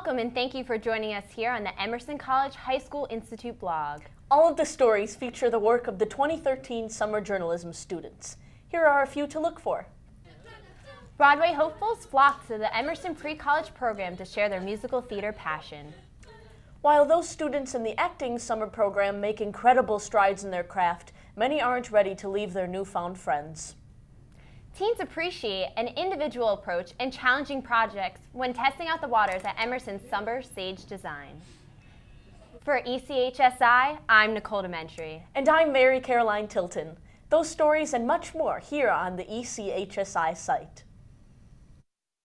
Welcome and thank you for joining us here on the Emerson College High School Institute blog. All of the stories feature the work of the 2013 summer journalism students. Here are a few to look for. Broadway hopefuls flock to the Emerson Pre-College program to share their musical theater passion. While those students in the acting summer program make incredible strides in their craft, many aren't ready to leave their newfound friends. Teens appreciate an individual approach and challenging projects when testing out the waters at Emerson's Summer Sage Design. For ECHSI, I'm Nicole Dementry. And I'm Mary Caroline Tilton. Those stories and much more here on the ECHSI site.